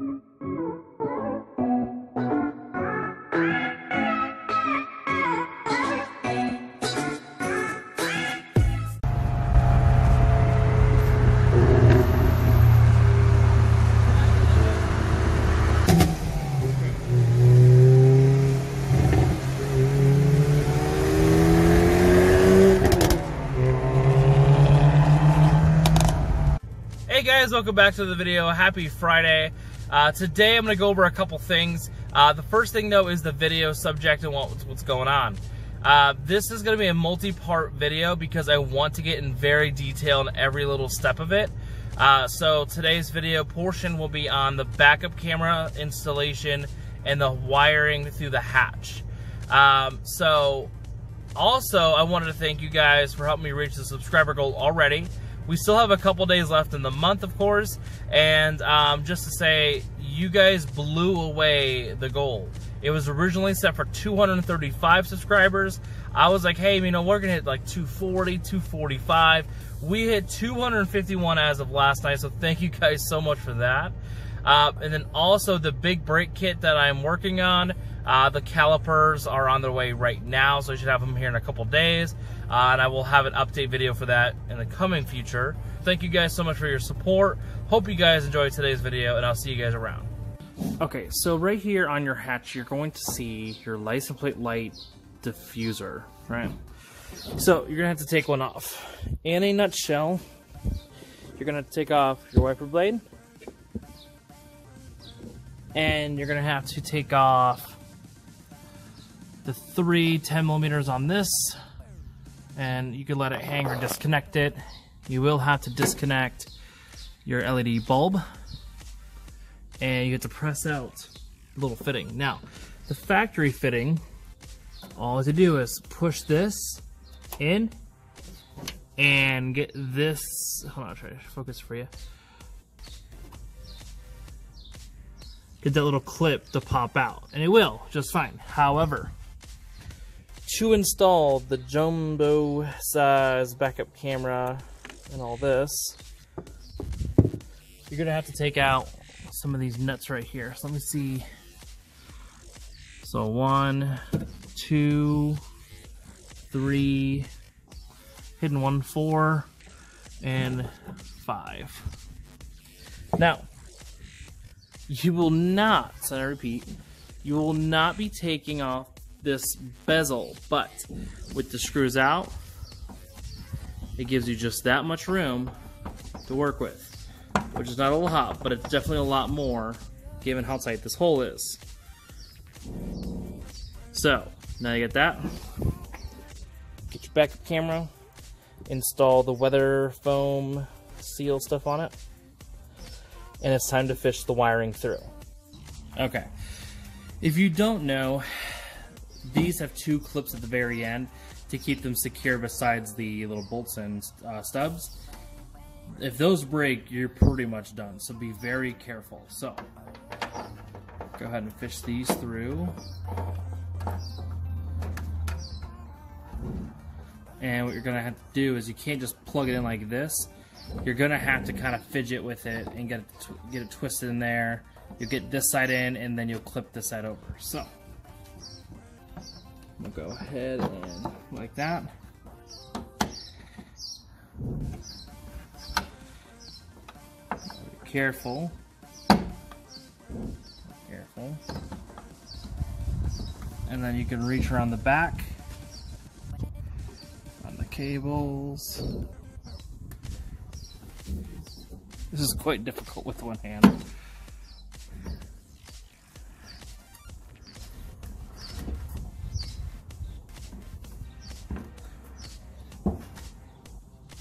Hey guys, welcome back to the video. Happy Friday. Uh, today I'm going to go over a couple things. Uh, the first thing though is the video subject and what, what's going on. Uh, this is going to be a multi-part video because I want to get in very detail in every little step of it. Uh, so today's video portion will be on the backup camera installation and the wiring through the hatch. Um, so also I wanted to thank you guys for helping me reach the subscriber goal already. We still have a couple days left in the month, of course, and um, just to say, you guys blew away the goal. It was originally set for 235 subscribers. I was like, hey, you know, we're gonna hit like 240, 245. We hit 251 as of last night, so thank you guys so much for that. Uh, and then also the big brake kit that I'm working on. Uh, the calipers are on their way right now, so I should have them here in a couple days. Uh, and I will have an update video for that in the coming future. Thank you guys so much for your support. Hope you guys enjoyed today's video, and I'll see you guys around. Okay, so right here on your hatch, you're going to see your license plate light diffuser, right? So you're gonna have to take one off. In a nutshell, you're gonna take off your wiper blade, and you're gonna have to take off the three 10 millimeters on this and you can let it hang or disconnect it. You will have to disconnect your LED bulb and you have to press out the little fitting. Now the factory fitting all you have to do is push this in and get this hold on I'll try to focus for you. Get that little clip to pop out and it will just fine. However to install the jumbo size backup camera and all this you're gonna have to take out some of these nuts right here. So let me see. So one two three hidden one four and five. Now you will not, and I repeat, you will not be taking off this bezel, but with the screws out, it gives you just that much room to work with, which is not a lot, but it's definitely a lot more given how tight this hole is. So, now you get that. Get your backup camera, install the weather foam seal stuff on it and it's time to fish the wiring through. Okay. If you don't know, these have two clips at the very end to keep them secure besides the little bolts and uh, stubs. If those break, you're pretty much done, so be very careful. So, go ahead and fish these through. And what you're gonna have to do is you can't just plug it in like this you're gonna have to kind of fidget with it and get it get it twisted in there. You get this side in, and then you'll clip this side over. So we'll go ahead and like that. Be careful. Careful. And then you can reach around the back on the cables. This is quite difficult with one hand.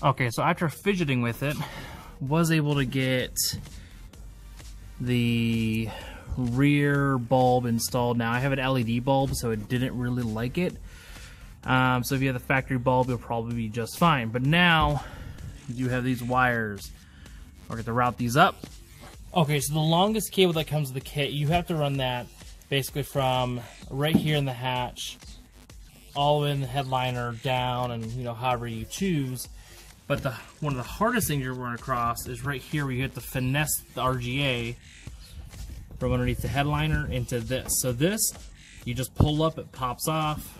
Okay, so after fidgeting with it, was able to get the rear bulb installed now. I have an LED bulb, so it didn't really like it. Um, so if you have the factory bulb, you'll probably be just fine. But now, you have these wires we're going to route these up. Okay, so the longest cable that comes with the kit, you have to run that basically from right here in the hatch all the way in the headliner down and you know however you choose. But the one of the hardest things you're running across is right here where you have to finesse the RCA from underneath the headliner into this. So this, you just pull up, it pops off,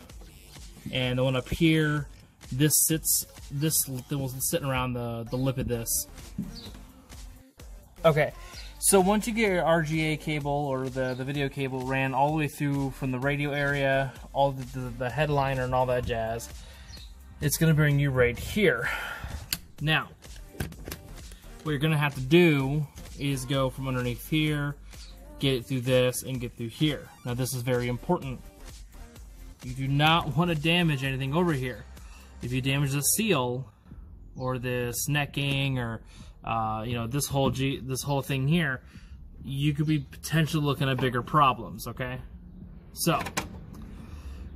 and the one up here, this sits, this was sitting around the, the lip of this. Okay, so once you get your RCA cable or the, the video cable ran all the way through from the radio area, all the, the, the headliner and all that jazz, it's gonna bring you right here. Now, what you're gonna have to do is go from underneath here, get it through this, and get through here. Now this is very important. You do not want to damage anything over here. If you damage the seal, or this necking, or uh, you know this whole G, this whole thing here, you could be potentially looking at bigger problems. Okay, so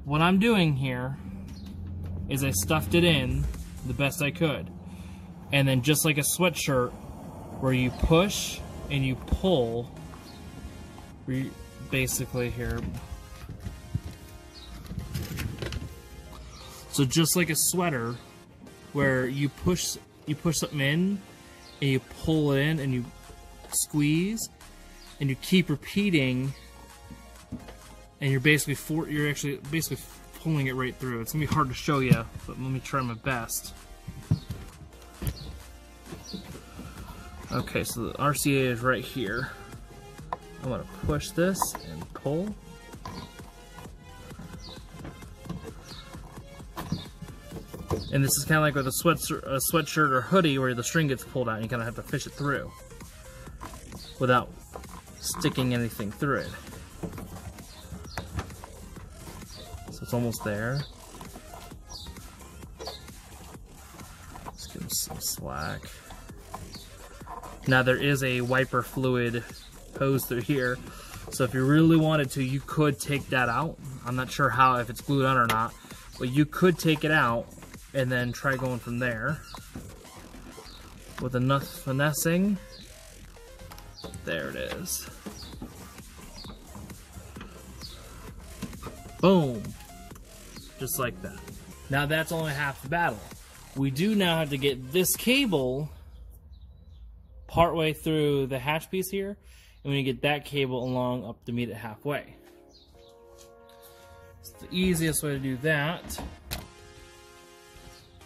what I'm doing here is I stuffed it in the best I could, and then just like a sweatshirt, where you push and you pull basically here. So just like a sweater where you push you push something in and you pull it in and you squeeze and you keep repeating and you're basically for you're actually basically pulling it right through. It's gonna be hard to show you but let me try my best Okay, so the RCA is right here. I'm gonna push this and pull. And this is kind of like with a, a sweatshirt or hoodie where the string gets pulled out and you kind of have to fish it through without sticking anything through it. So it's almost there. Let's give him some slack. Now there is a wiper fluid hose through here. So if you really wanted to, you could take that out. I'm not sure how, if it's glued on or not, but you could take it out and then try going from there. With enough finessing, there it is. Boom. Just like that. Now that's only half the battle. We do now have to get this cable partway through the hatch piece here, and you get that cable along up to meet it halfway. So the easiest way to do that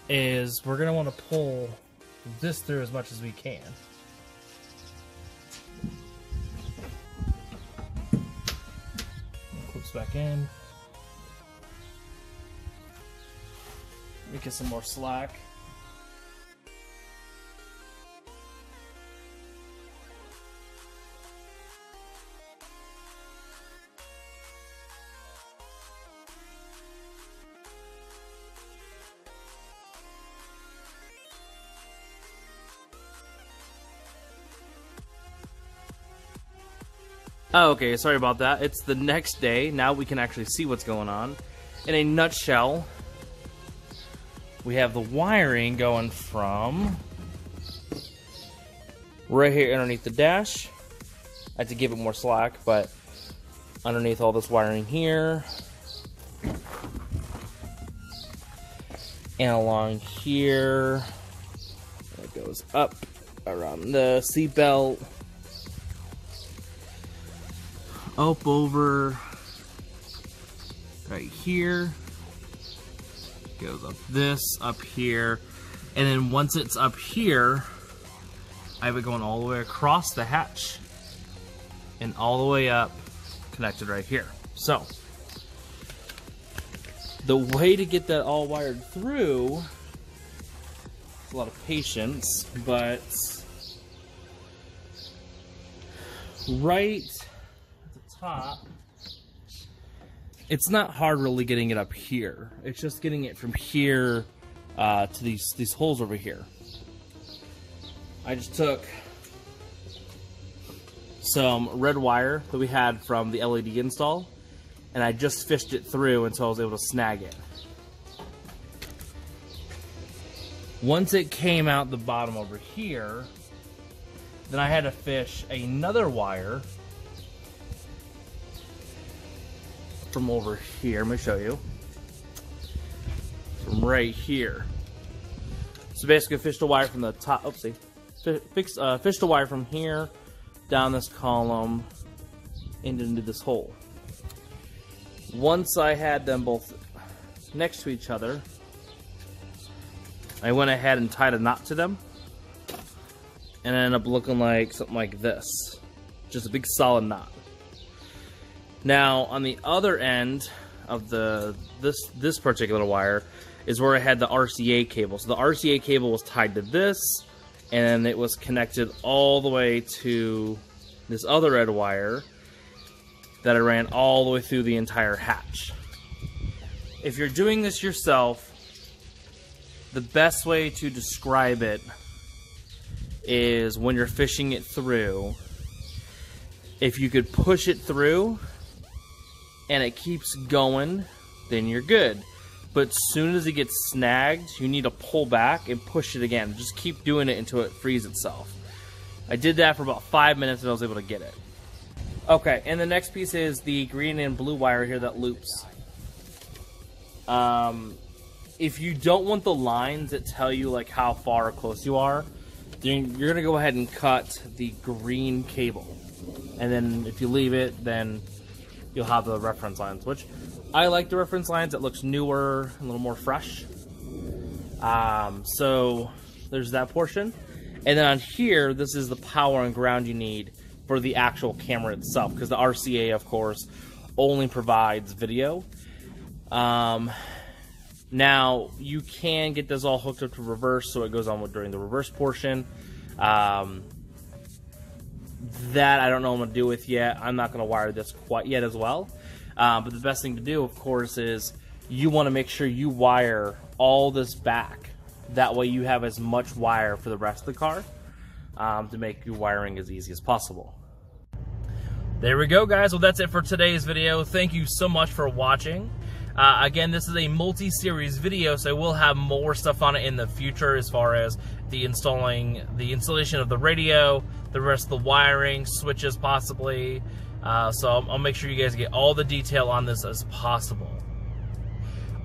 is we're going to want to pull this through as much as we can. Clips back in. Make it some more slack. Oh, okay, sorry about that. It's the next day. Now we can actually see what's going on. In a nutshell, we have the wiring going from right here underneath the dash. I had to give it more slack, but underneath all this wiring here. And along here, it goes up around the seatbelt up over right here. Goes up this up here. And then once it's up here I have it going all the way across the hatch and all the way up connected right here. So the way to get that all wired through a lot of patience but right top, it's not hard really getting it up here. It's just getting it from here uh, to these, these holes over here. I just took some red wire that we had from the LED install and I just fished it through until I was able to snag it. Once it came out the bottom over here, then I had to fish another wire from over here. Let me show you. From right here. So basically, fish the wire from the top. Oopsie. Fix, uh, fish the wire from here down this column and into this hole. Once I had them both next to each other, I went ahead and tied a knot to them and it ended up looking like something like this. Just a big solid knot. Now, on the other end of the this this particular wire is where I had the RCA cable. So the RCA cable was tied to this, and it was connected all the way to this other red wire that I ran all the way through the entire hatch. If you're doing this yourself, the best way to describe it is when you're fishing it through, if you could push it through and it keeps going, then you're good. But as soon as it gets snagged, you need to pull back and push it again. Just keep doing it until it frees itself. I did that for about five minutes and I was able to get it. Okay, and the next piece is the green and blue wire here that loops. Um, if you don't want the lines that tell you like how far or close you are, then you're gonna go ahead and cut the green cable. And then if you leave it, then you'll have the reference lines, which I like the reference lines. It looks newer, a little more fresh. Um, so there's that portion. And then on here, this is the power and ground you need for the actual camera itself, because the RCA, of course, only provides video. Um, now, you can get this all hooked up to reverse, so it goes on during the reverse portion. Um, that I don't know what I'm going to do with yet. I'm not going to wire this quite yet as well. Um, but the best thing to do, of course, is you want to make sure you wire all this back. That way you have as much wire for the rest of the car um, to make your wiring as easy as possible. There we go, guys. Well, that's it for today's video. Thank you so much for watching. Uh, again, this is a multi-series video, so we'll have more stuff on it in the future as far as the installing, the installation of the radio, the rest of the wiring, switches possibly. Uh, so I'll, I'll make sure you guys get all the detail on this as possible.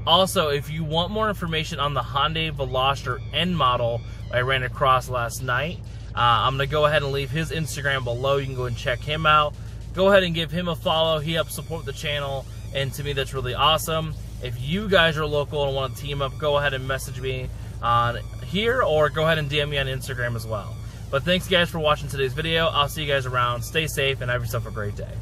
Also, if you want more information on the Hyundai Veloster N model I ran across last night, uh, I'm going to go ahead and leave his Instagram below. You can go and check him out. Go ahead and give him a follow. He helps support the channel and to me that's really awesome. If you guys are local and want to team up, go ahead and message me on here or go ahead and DM me on Instagram as well. But thanks guys for watching today's video. I'll see you guys around. Stay safe and have yourself a great day.